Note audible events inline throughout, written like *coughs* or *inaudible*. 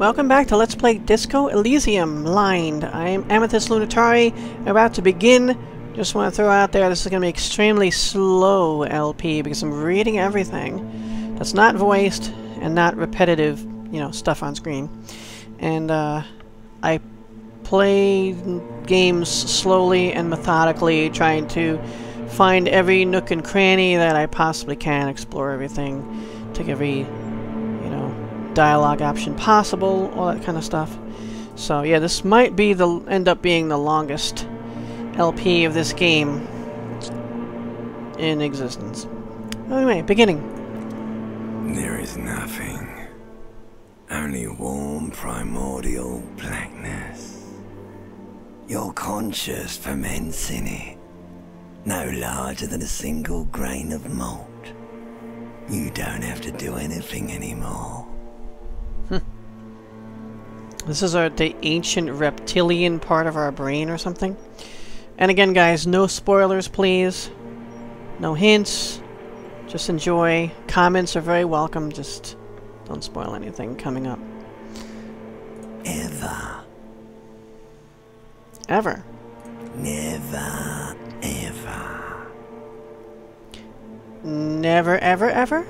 welcome back to Let's Play Disco Elysium Lined. I am Amethyst Lunitari, about to begin. Just want to throw out there, this is going to be extremely slow LP because I'm reading everything that's not voiced and not repetitive, you know, stuff on screen. And uh, I play games slowly and methodically, trying to find every nook and cranny that I possibly can, explore everything, take every dialogue option possible, all that kind of stuff. So yeah, this might be the end up being the longest LP of this game in existence. Anyway, beginning. There is nothing. Only warm primordial blackness. Your conscious ferments in it. No larger than a single grain of malt. You don't have to do anything anymore. This is our the ancient reptilian part of our brain or something. And again, guys, no spoilers, please. No hints. Just enjoy. Comments are very welcome. Just don't spoil anything coming up. Ever. Ever. Never, ever. Never, ever, ever?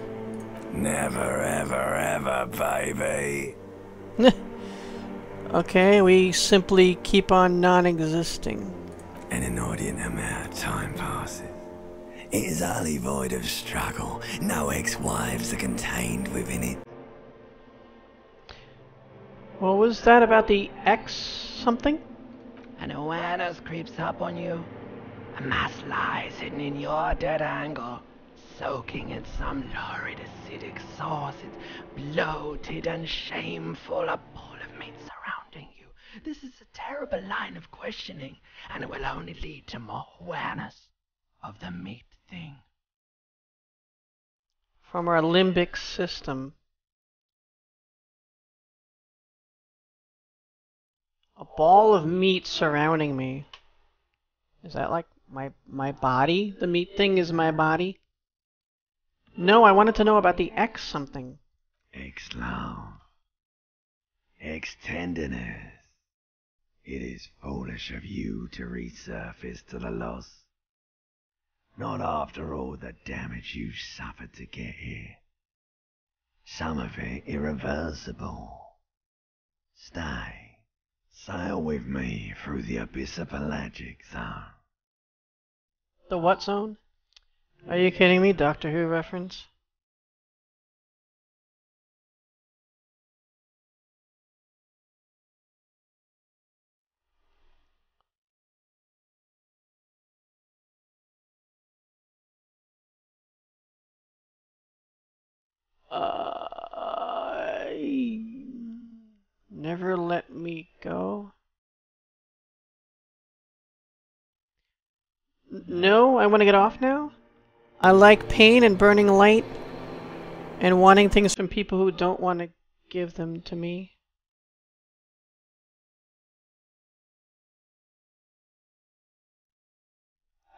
Never, ever, ever, baby. *laughs* okay, we simply keep on non-existing. An inordinate amount of time passes. It is utterly void of struggle. No ex-wives are contained within it. What was that about the X something? An awareness creeps up on you. A mass lies hidden in your dead angle soaking in some lurid acidic sauce. It's bloated and shameful, a ball of meat surrounding you. This is a terrible line of questioning, and it will only lead to more awareness of the meat thing. From our limbic system. A ball of meat surrounding me. Is that like my my body? The meat thing is my body? No, I wanted to know about the X something. X love. X tenderness. It is foolish of you to resurface to the loss. Not after all the damage you suffered to get here. Some of it irreversible. Stay. Sail with me through the abyss of pelagic zone. The what zone? Are you kidding me? Doctor Who reference? Uh, never let me go. No, I want to get off now? I like pain and burning light and wanting things from people who don't want to give them to me.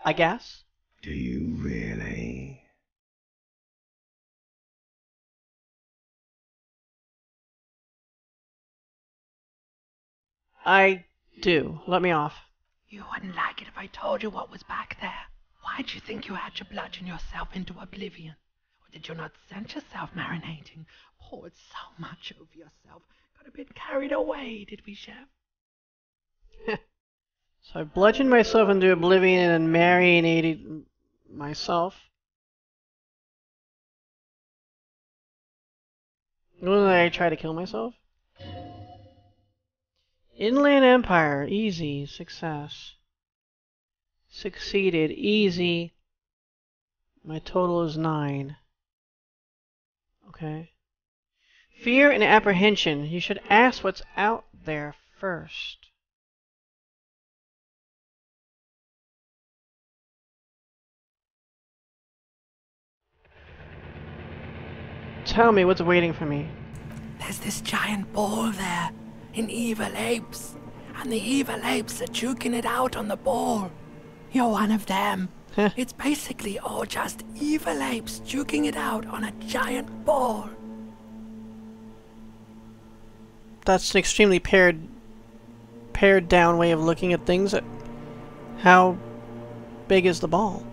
I guess. Do you really? I do. Let me off. You wouldn't like it if I told you what was back there. Why'd you think you had to bludgeon yourself into oblivion? Or did you not scent yourself marinating? Poured so much over yourself. Got a bit carried away, did we, Chef? *laughs* so I bludgeoned myself into oblivion and marinated myself. When I try to kill myself? Inland Empire, easy, success. Succeeded. Easy. My total is 9. Okay. Fear and apprehension. You should ask what's out there first. Tell me what's waiting for me. There's this giant ball there, in evil apes, and the evil apes are juking it out on the ball. You're one of them. it's basically all just evil apes juking it out on a giant ball. that's an extremely pared, pared down way of looking at things. How big is the ball?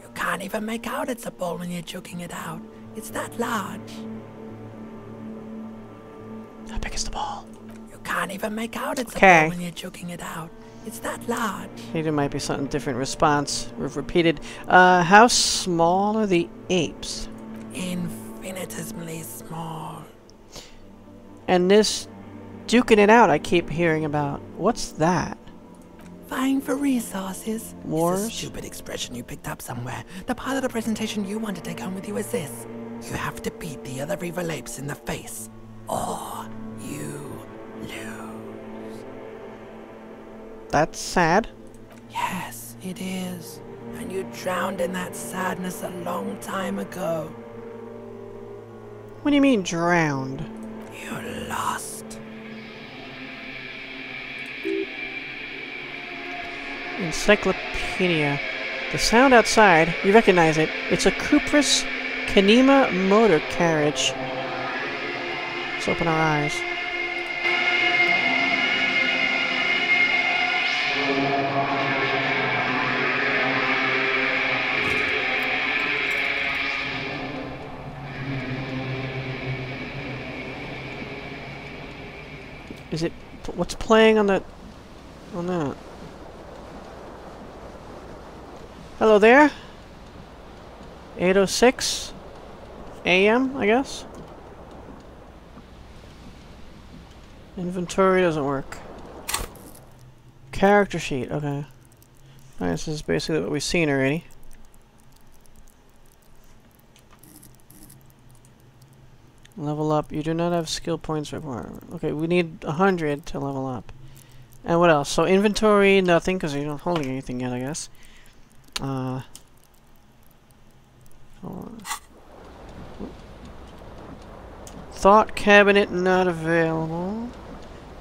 You can't even make out it's a ball when you're joking it out. It's that large. How big is the ball? Can't even make out it's Okay. a ball when you're joking it out. It's that large. Hey, there might be something different response. We've repeated. Uh, how small are the apes? Infinitesimally small. And this duking it out I keep hearing about. What's that? Vying for resources. Wars? It's a stupid expression you picked up somewhere. The part of the presentation you want to take home with you is this. You have to beat the other Reaver Lapes in the face. Or lose. That's sad. Yes, it is. And you drowned in that sadness a long time ago. What do you mean drowned? You lost. Encyclopedia. The sound outside, you recognize it. It's a Coupris Kineema motor carriage. Let's open our eyes. Is it what's playing on the on that? Hello there. 806 AM, I guess. Inventory doesn't work. Character sheet, okay. This is basically what we've seen already. Level up. You do not have skill points required. Okay, we need 100 to level up. And what else? So inventory, nothing, because you're not holding anything yet, I guess. Uh. Thought cabinet not available.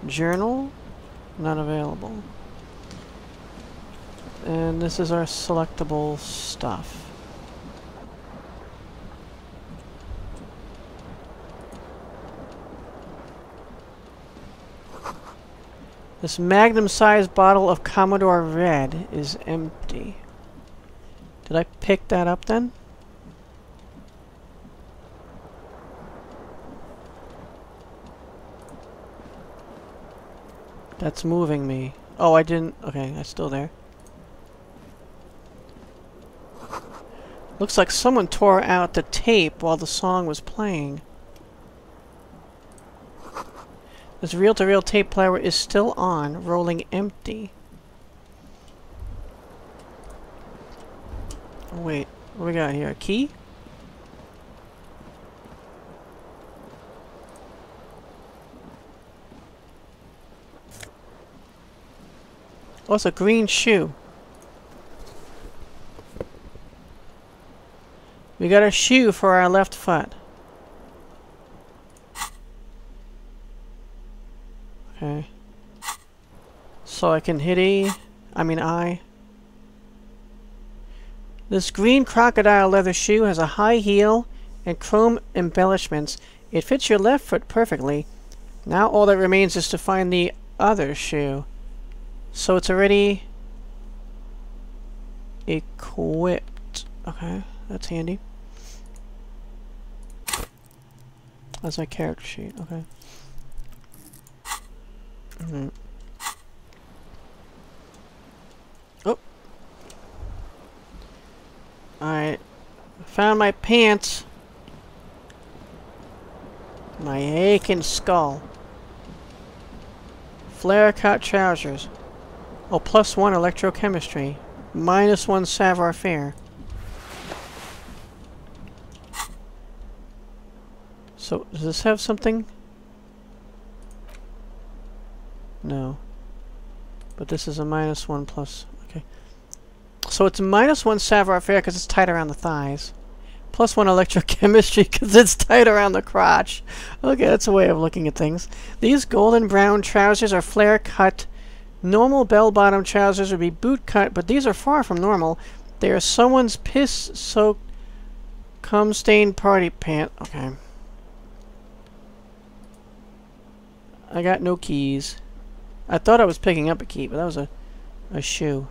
Journal not available. And this is our selectable stuff. This magnum-sized bottle of Commodore Red is empty. Did I pick that up then? That's moving me. Oh, I didn't. Okay, that's still there. Looks like someone tore out the tape while the song was playing. This reel-to-reel tape player is still on, rolling empty. Wait, what we got here? A key? Oh, it's a green shoe. We got a shoe for our left foot. So I can hit E. I mean I. This green crocodile leather shoe has a high heel and chrome embellishments. It fits your left foot perfectly. Now all that remains is to find the other shoe. So it's already equipped. Okay, that's handy. That's my character sheet. Okay. Alright. Oh. Alright. Found my pants. My aching skull. Flare cut trousers. Oh, plus one electrochemistry. Minus one savoir faire. So, does this have something? No. But this is a minus one plus. So it's minus one savoir faire because it's tight around the thighs. Plus one electrochemistry *laughs* because it's tight around the crotch. Okay, that's a way of looking at things. These golden brown trousers are flare cut. Normal bell bottom trousers would be boot cut, but these are far from normal. They are someone's piss soaked, cum stained party pant. Okay. I got no keys. I thought I was picking up a key, but that was a, a shoe.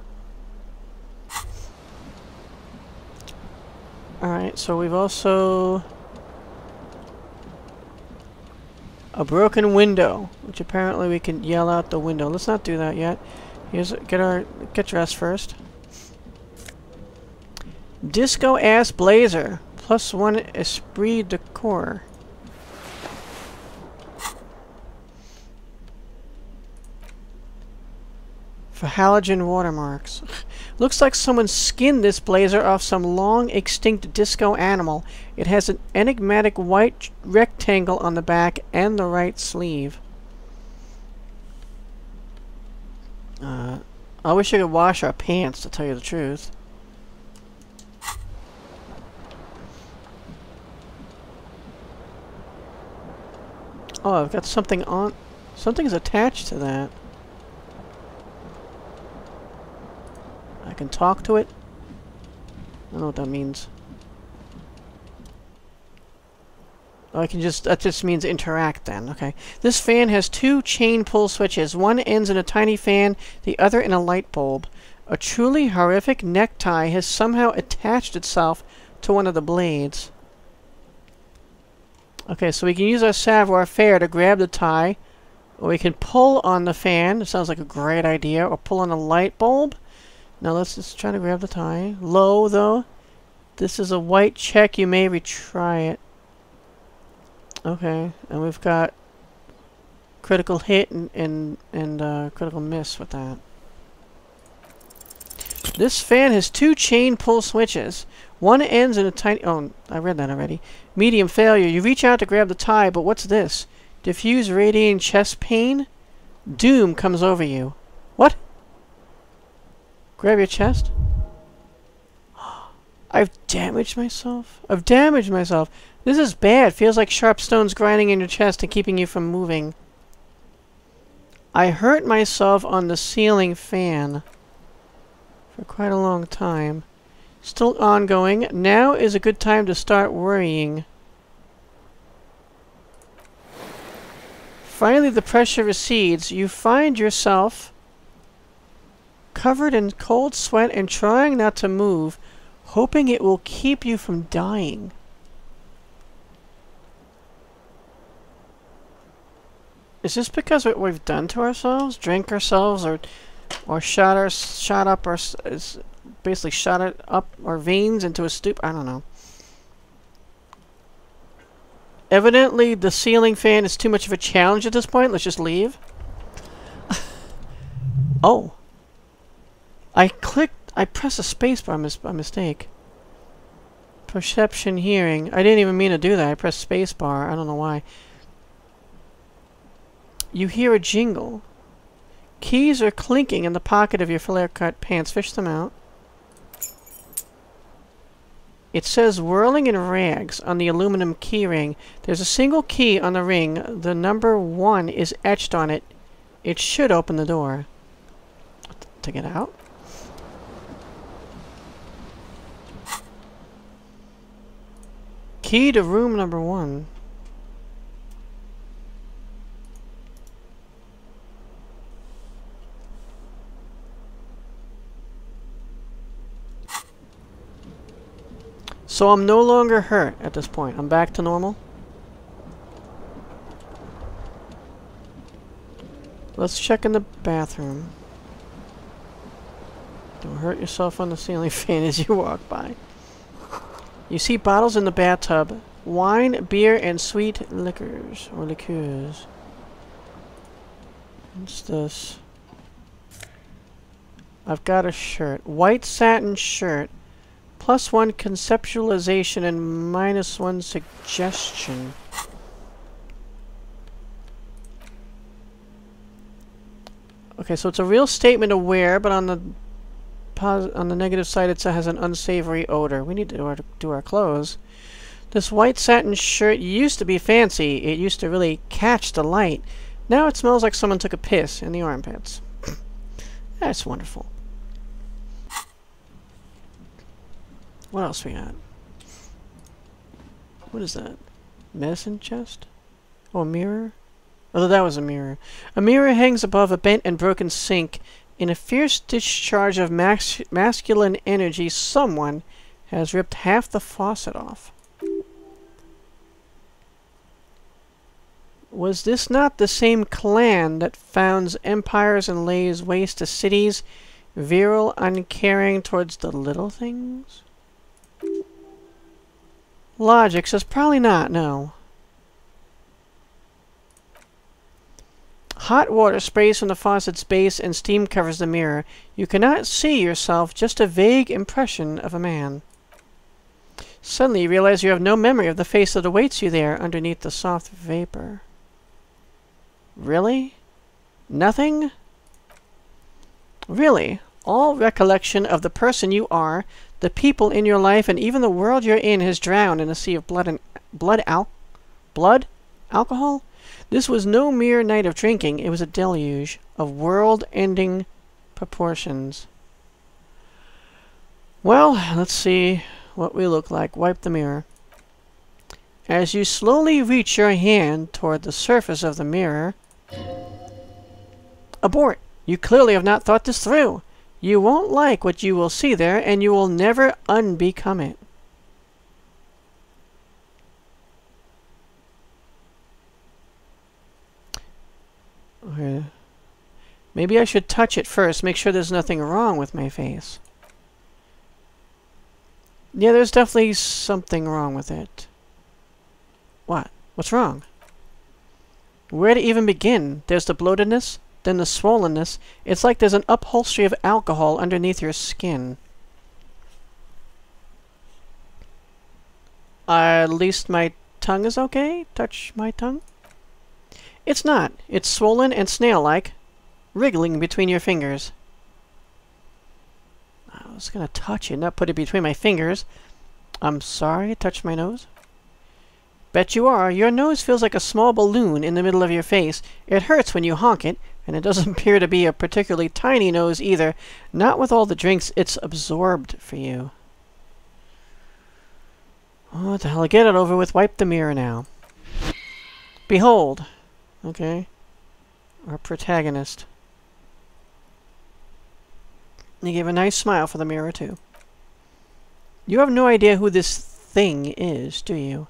Alright, so we've also... A broken window, which apparently we can yell out the window. Let's not do that yet. Here's get our get dressed first. Disco ass blazer plus one esprit de corps. For halogen watermarks. *laughs* Looks like someone skinned this blazer off some long extinct disco animal. It has an enigmatic white rectangle on the back and the right sleeve. Uh, I wish I could wash our pants, to tell you the truth. Oh, I've got something on... Something's attached to that. I can talk to it. I don't know what that means. Oh, I can just, that just means interact then, okay. This fan has two chain pull switches. One ends in a tiny fan, the other in a light bulb. A truly horrific necktie has somehow attached itself to one of the blades. Okay, so we can use our savoir faire to grab the tie. Or we can pull on the fan. Sounds like a great idea. Or pull on the light bulb. Now let's just try to grab the tie. Low, though. This is a white check. You may retry it. Okay, and we've got critical hit and, and, and uh, critical miss with that. This fan has two chain pull switches. One ends in a tiny... Oh, I read that already. Medium failure. You reach out to grab the tie, but what's this? Diffuse radiating chest pain? Doom comes over you. What? Grab your chest? *gasps* I've damaged myself? I've damaged myself. This is bad. Feels like sharp stones grinding in your chest and keeping you from moving. I hurt myself on the ceiling fan for quite a long time. Still ongoing. Now is a good time to start worrying. Finally, the pressure recedes. You find yourself covered in cold sweat and trying not to move, hoping it will keep you from dying. Is this because what we've done to ourselves? Drink ourselves or or shot our shot up our basically shot it up our veins into a stoop? I don't know. Evidently the ceiling fan is too much of a challenge at this point. Let's just leave. *laughs* oh. I clicked I pressed a spacebar mis by mistake. Perception hearing. I didn't even mean to do that. I pressed spacebar. I don't know why. You hear a jingle. Keys are clinking in the pocket of your flare-cut pants. Fish them out. It says Whirling-in-Rags on the aluminum key ring. There's a single key on the ring. The number one is etched on it. It should open the door. To get out? Key to room number one. So I'm no longer hurt at this point. I'm back to normal. Let's check in the bathroom. Don't hurt yourself on the ceiling *laughs* fan as you walk by. You see bottles in the bathtub. Wine, beer, and sweet liquors. Or liqueurs. What's this? I've got a shirt. White satin shirt. Plus one conceptualization and minus one suggestion. Okay, so it's a real statement of wear, but on the on the negative side it has an unsavory odor. We need to do our, do our clothes. This white satin shirt used to be fancy. It used to really catch the light. Now it smells like someone took a piss in the armpits. *coughs* That's wonderful. What else we got? What is that? Medicine chest? Oh, a mirror? Although that was a mirror. A mirror hangs above a bent and broken sink. In a fierce discharge of masculine energy, someone has ripped half the faucet off. Was this not the same clan that founds empires and lays waste to cities, virile, uncaring towards the little things? Logic says probably not, no. Hot water sprays from the faucet's base and steam covers the mirror. You cannot see yourself, just a vague impression of a man. Suddenly you realize you have no memory of the face that awaits you there underneath the soft vapor. Really? Nothing? Really? All recollection of the person you are, the people in your life, and even the world you're in has drowned in a sea of blood and blood al blood? Alcohol? This was no mere night of drinking, it was a deluge of world-ending proportions. Well, let's see what we look like. Wipe the mirror. As you slowly reach your hand toward the surface of the mirror, Abort! You clearly have not thought this through. You won't like what you will see there, and you will never unbecome it. Okay. Maybe I should touch it first, make sure there's nothing wrong with my face. Yeah, there's definitely something wrong with it. What? What's wrong? Where to even begin? There's the bloatedness, then the swollenness. It's like there's an upholstery of alcohol underneath your skin. Uh, at least my tongue is okay? Touch my tongue? It's not. It's swollen and snail-like, wriggling between your fingers. I was gonna touch it, not put it between my fingers. I'm sorry, touch my nose. Bet you are. Your nose feels like a small balloon in the middle of your face. It hurts when you honk it, and it doesn't *laughs* appear to be a particularly tiny nose either. Not with all the drinks it's absorbed for you. Oh, what the hell? Get it over with. Wipe the mirror now. Behold. Okay. Our protagonist. He gave a nice smile for the mirror, too. You have no idea who this thing is, do you?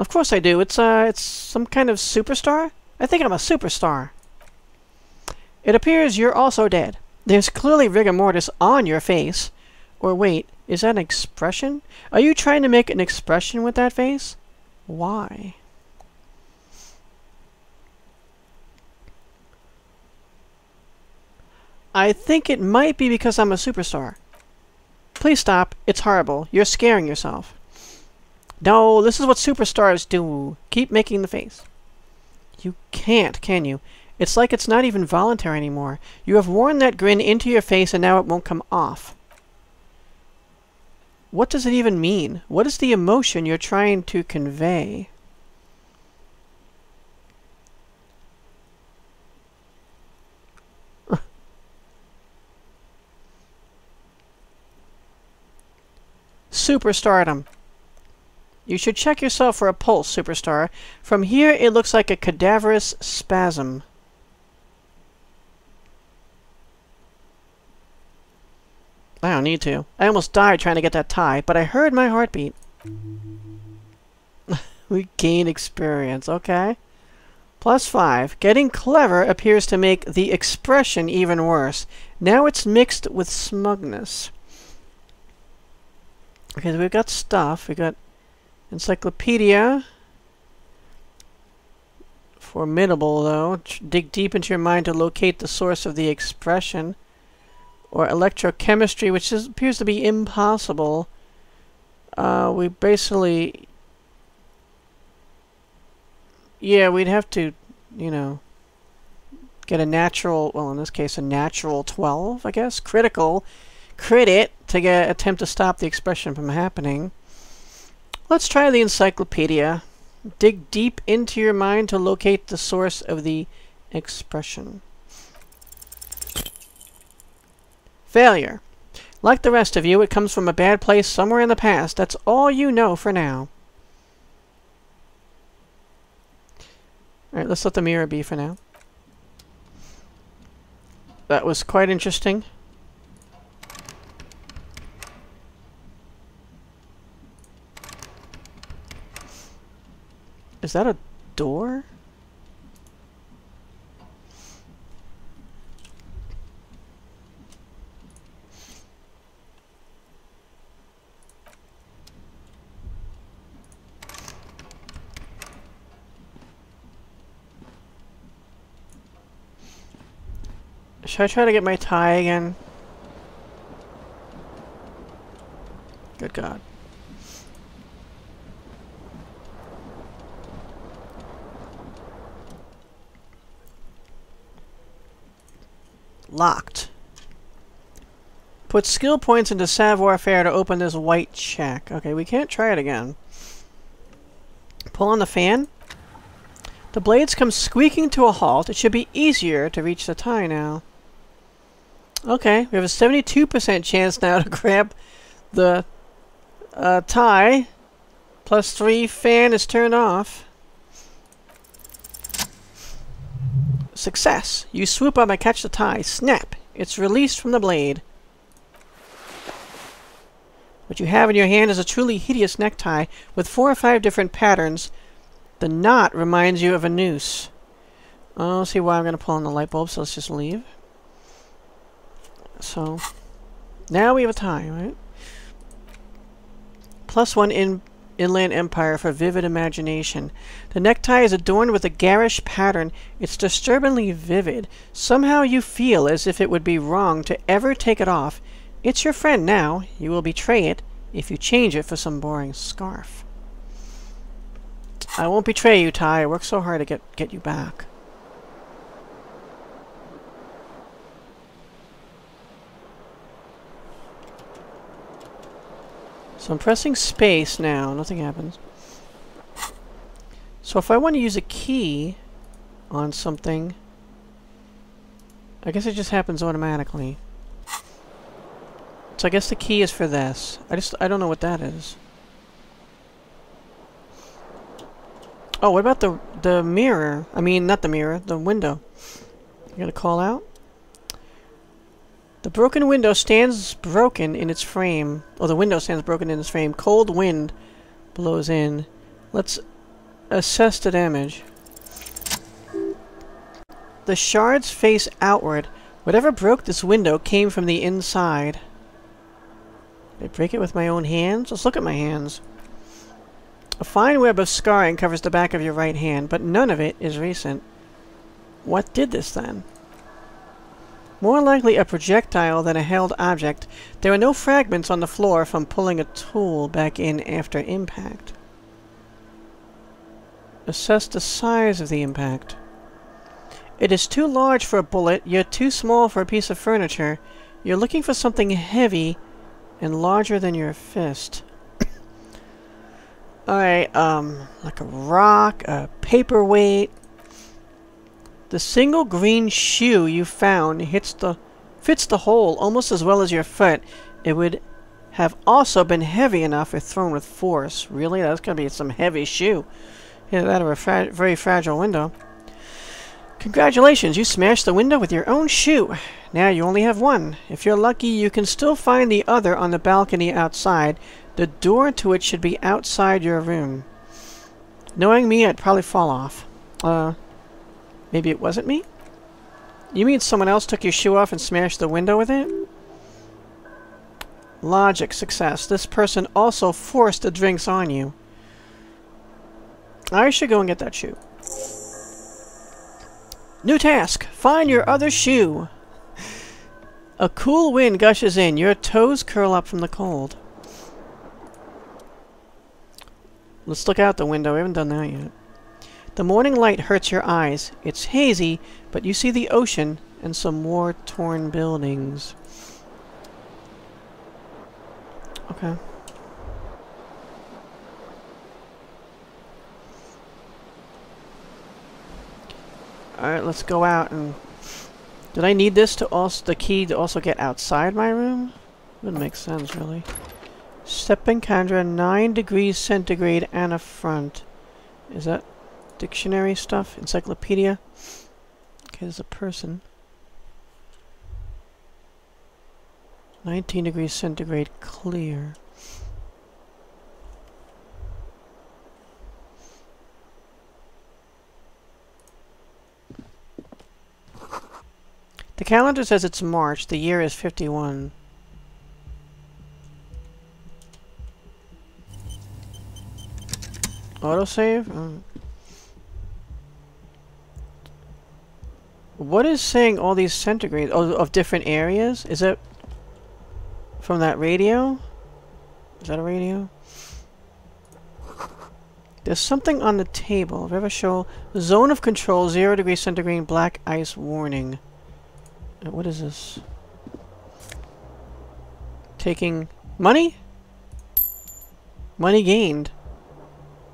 Of course I do. It's uh, it's some kind of superstar. I think I'm a superstar. It appears you're also dead. There's clearly rigor mortis on your face. Or wait, is that an expression? Are you trying to make an expression with that face? Why? I think it might be because I'm a superstar. Please stop. It's horrible. You're scaring yourself. No, this is what superstars do. Keep making the face. You can't, can you? It's like it's not even voluntary anymore. You have worn that grin into your face and now it won't come off. What does it even mean? What is the emotion you're trying to convey? *laughs* Superstardom. You should check yourself for a pulse, Superstar. From here, it looks like a cadaverous spasm. I don't need to. I almost died trying to get that tie, but I heard my heartbeat. *laughs* we gain experience, okay. Plus five. Getting clever appears to make the expression even worse. Now it's mixed with smugness. Okay, we've got stuff. We've got Encyclopedia. Formidable, though. Dig deep into your mind to locate the source of the expression. Or electrochemistry, which is, appears to be impossible. Uh, we basically... Yeah, we'd have to, you know, get a natural, well, in this case, a natural 12, I guess. Critical. Crit it to get attempt to stop the expression from happening. Let's try the encyclopedia. Dig deep into your mind to locate the source of the expression. Failure. Like the rest of you, it comes from a bad place somewhere in the past. That's all you know for now. Alright, let's let the mirror be for now. That was quite interesting. Is that a door? Should I try to get my tie again? Good God. Locked. Put skill points into savoir faire to open this white check. Okay, we can't try it again. Pull on the fan. The blades come squeaking to a halt. It should be easier to reach the tie now. Okay, we have a 72% chance now to *laughs* grab the uh, tie. Plus 3 fan is turned off. Success! You swoop up and catch the tie. Snap! It's released from the blade. What you have in your hand is a truly hideous necktie with four or five different patterns. The knot reminds you of a noose. I don't see why I'm going to pull on the light bulb, so let's just leave. So, now we have a tie, right? Plus one in Inland Empire for vivid imagination. The necktie is adorned with a garish pattern. It's disturbingly vivid. Somehow you feel as if it would be wrong to ever take it off. It's your friend now. You will betray it if you change it for some boring scarf. I won't betray you, Ty. I worked so hard to get, get you back. So I'm pressing space now. Nothing happens. So if I want to use a key on something, I guess it just happens automatically. So I guess the key is for this. I just, I don't know what that is. Oh, what about the the mirror? I mean, not the mirror, the window. You gotta call out? The broken window stands broken in its frame. Oh, the window stands broken in its frame. Cold wind blows in. Let's assess the damage. The shards face outward. Whatever broke this window came from the inside. Did I break it with my own hands? Let's look at my hands. A fine web of scarring covers the back of your right hand, but none of it is recent. What did this then? More likely a projectile than a held object, there are no fragments on the floor from pulling a tool back in after impact. Assess the size of the impact. It is too large for a bullet, yet too small for a piece of furniture. You're looking for something heavy and larger than your fist. *coughs* Alright, um, like a rock, a paperweight, the single green shoe you found hits the fits the hole almost as well as your foot. It would have also been heavy enough if thrown with force. Really? That's going to be some heavy shoe. Hit that of a fra very fragile window. Congratulations, you smashed the window with your own shoe. Now you only have one. If you're lucky, you can still find the other on the balcony outside. The door to it should be outside your room. Knowing me, I'd probably fall off. Uh, Maybe it wasn't me? You mean someone else took your shoe off and smashed the window with it? Logic, success. This person also forced the drinks on you. I should go and get that shoe. New task! Find your other shoe! A cool wind gushes in. Your toes curl up from the cold. Let's look out the window. We haven't done that yet. The morning light hurts your eyes. It's hazy, but you see the ocean and some war-torn buildings. Okay. Alright, let's go out and... Did I need this to also... the key to also get outside my room? Wouldn't make sense, really. Stepping Chandra, 9 degrees centigrade and a front. Is that dictionary stuff? Encyclopedia? Okay, there's a person. 19 degrees centigrade clear. The calendar says it's March. The year is 51. Autosave? Mm. What is saying all these centigrade oh, of different areas? Is it from that radio? Is that a radio? There's something on the table. Revachol zone of control, zero degrees centigrade, black ice warning. What is this? Taking money? Money gained.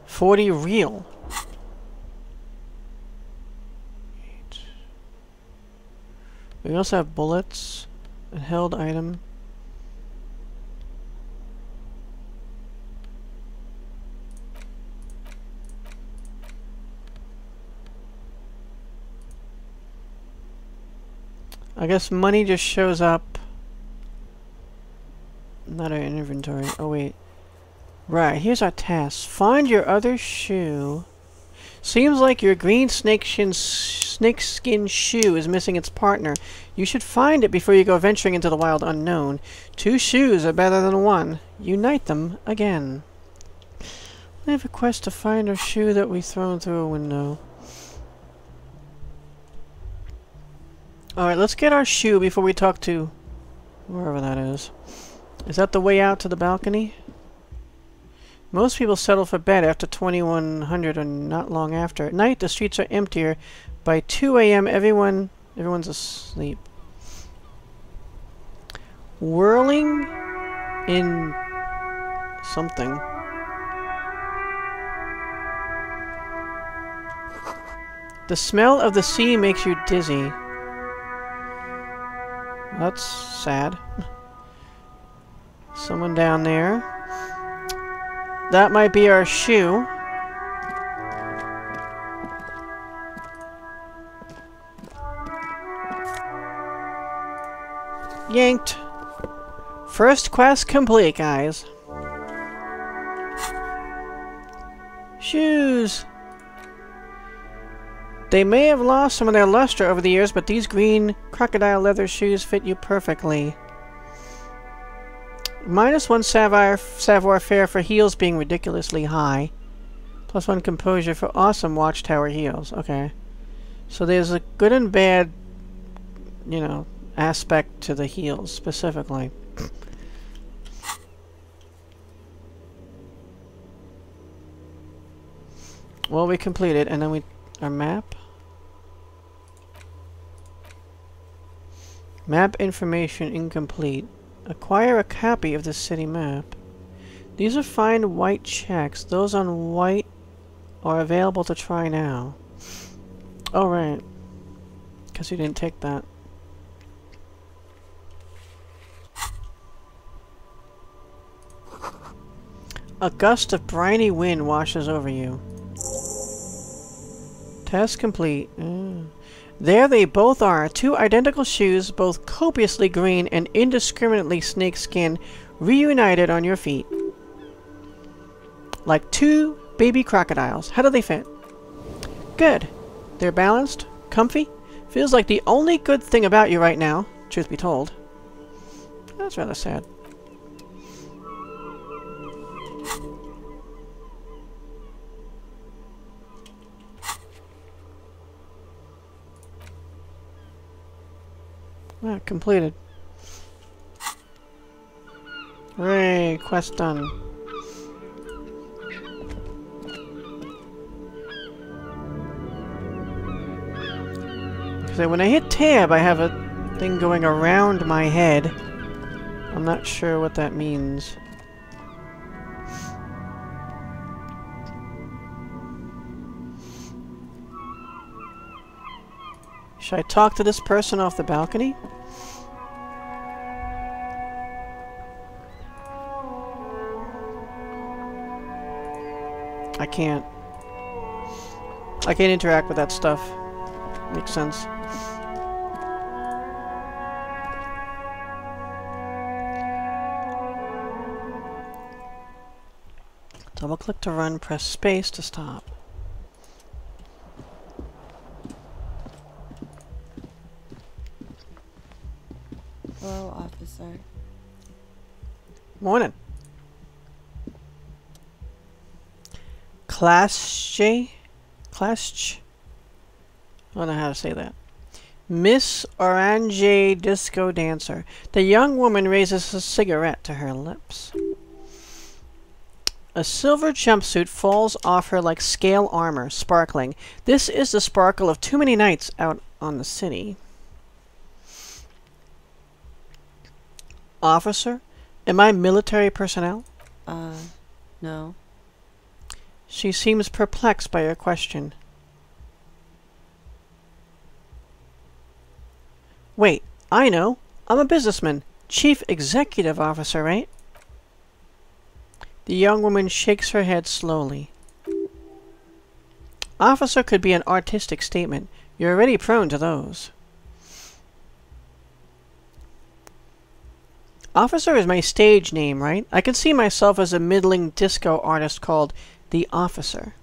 40 real. We also have bullets, a held item. I guess money just shows up. Not our inventory. Oh wait. Right, here's our task. Find your other shoe. Seems like your green snakeskin, snakeskin shoe is missing its partner. You should find it before you go venturing into the wild unknown. Two shoes are better than one. Unite them again. We have a quest to find our shoe that we thrown through a window. Alright, let's get our shoe before we talk to wherever that is. Is that the way out to the balcony? Most people settle for bed after 2100 or not long after. At night, the streets are emptier. By 2 a.m., everyone everyone's asleep. Whirling in something. The smell of the sea makes you dizzy. That's sad. Someone down there. That might be our shoe. Yanked. First quest complete, guys. Shoes. They may have lost some of their luster over the years, but these green crocodile leather shoes fit you perfectly. Minus one savoir, savoir-faire for heels being ridiculously high. Plus one composure for awesome watchtower heels. Okay. So there's a good and bad, you know, aspect to the heels, specifically. well, we completed, and then we... Our map? Map information incomplete. Acquire a copy of the city map. These are fine white checks. Those on white are available to try now. Oh, right. Because you didn't take that. A gust of briny wind washes over you. Test complete. Mm. There they both are, two identical shoes, both copiously green and indiscriminately snakeskin, reunited on your feet. Like two baby crocodiles. How do they fit? Good. They're balanced, comfy. Feels like the only good thing about you right now, truth be told. That's rather sad. Ah, completed. Hooray, quest done. So when I hit tab, I have a thing going around my head. I'm not sure what that means. Should I talk to this person off the balcony? I can't. I can't interact with that stuff. Makes sense. Double click to run, press space to stop. Klaasje? Class? I don't know how to say that. Miss Orange Disco Dancer. The young woman raises a cigarette to her lips. A silver jumpsuit falls off her like scale armor, sparkling. This is the sparkle of too many nights out on the city. Officer, am I military personnel? Uh, no. She seems perplexed by your question. Wait, I know. I'm a businessman. Chief Executive Officer, right? The young woman shakes her head slowly. Officer could be an artistic statement. You're already prone to those. Officer is my stage name, right? I can see myself as a middling disco artist called The Officer.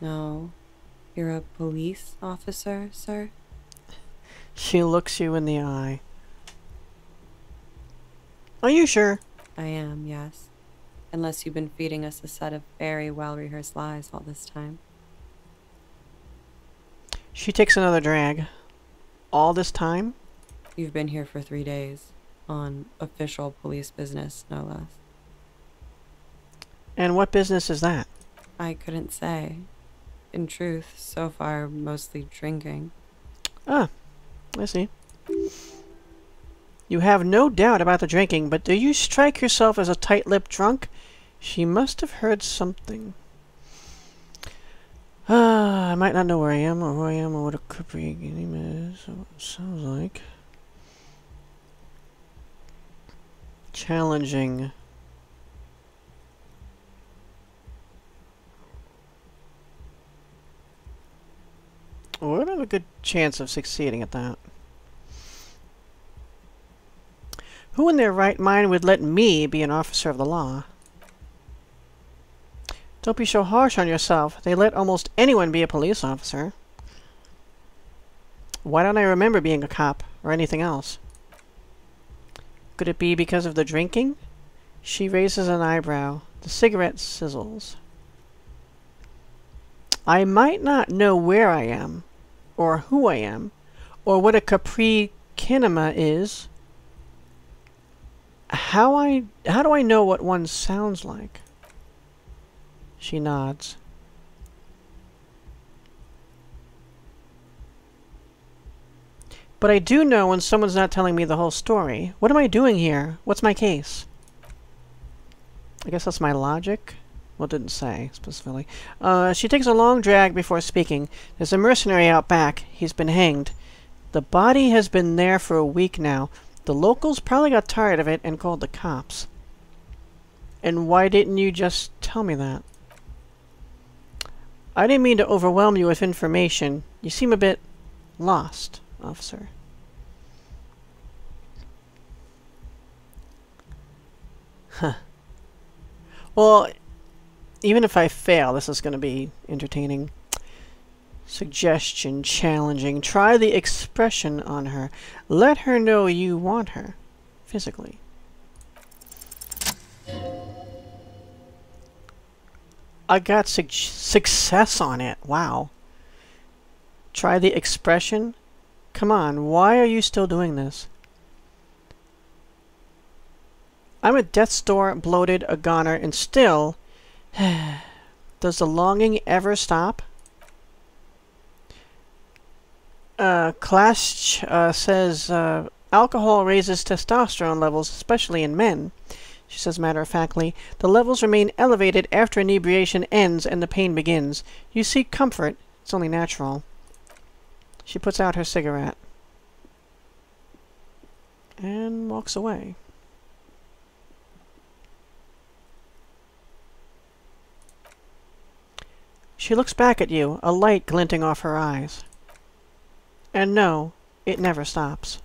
No. You're a police officer, sir? She looks you in the eye. Are you sure? I am, yes. Unless you've been feeding us a set of very well rehearsed lies all this time. She takes another drag. All this time? You've been here for three days. On official police business, no less. And what business is that? I couldn't say. In truth, so far, mostly drinking. Ah, I see. You have no doubt about the drinking, but do you strike yourself as a tight-lipped drunk? She must have heard something. Ah, I might not know where I am, or who I am, or what a Coupris Kineema is, or what it sounds like. Challenging. Would have a good chance of succeeding at that. Who in their right mind would let me be an officer of the law? Don't be so harsh on yourself. They let almost anyone be a police officer. Why don't I remember being a cop, or anything else? Could it be because of the drinking? She raises an eyebrow. The cigarette sizzles. I might not know where I am, or who I am, or what a Coupris Kineema is. How I how do I know what one sounds like? She nods. But I do know when someone's not telling me the whole story. What am I doing here? What's my case? I guess that's my logic. Well, didn't say specifically. Uh, she takes a long drag before speaking. There's a mercenary out back. He's been hanged. The body has been there for a week now. The locals probably got tired of it and called the cops. And why didn't you just tell me that? I didn't mean to overwhelm you with information. You seem a bit lost, officer. Huh. Well, even if I fail, this is going to be entertaining. Suggestion, challenging. Try the expression on her. Let her know you want her. Physically. I got su success on it. Wow. Try the expression. Come on, why are you still doing this? I'm a death's door, bloated, a goner, and still... *sighs* Does the longing ever stop? Uh, Klaasje uh, says uh, alcohol raises testosterone levels, especially in men. She says matter-of-factly, the levels remain elevated after inebriation ends and the pain begins. You seek comfort. It's only natural. She puts out her cigarette. And walks away. She looks back at you, a light glinting off her eyes. And no, it never stops.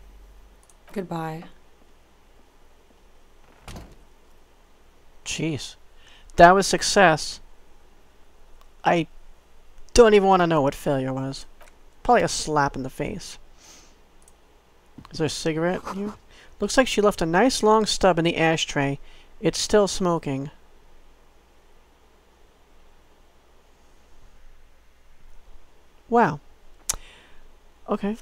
Goodbye. Jeez. That was success. I don't even want to know what failure was. Probably a slap in the face. Is there a cigarette here? Looks like she left a nice long stub in the ashtray. It's still smoking. Wow. Okay.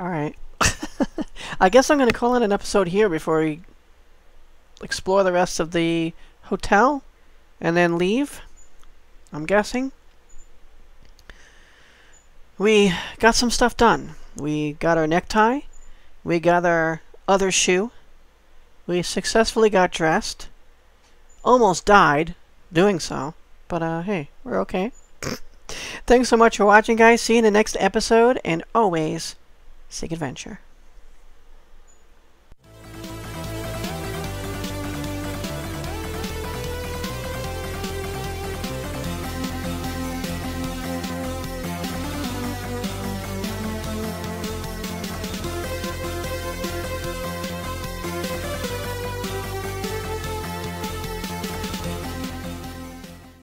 Alright. *laughs* I guess I'm going to call it an episode here before we explore the rest of the hotel and then leave. I'm guessing. We got some stuff done. We got our necktie. We got our other shoe. We successfully got dressed. Almost died doing so. But, uh, hey, we're okay. *laughs* Thanks so much for watching, guys. See you in the next episode. And always, seek adventure.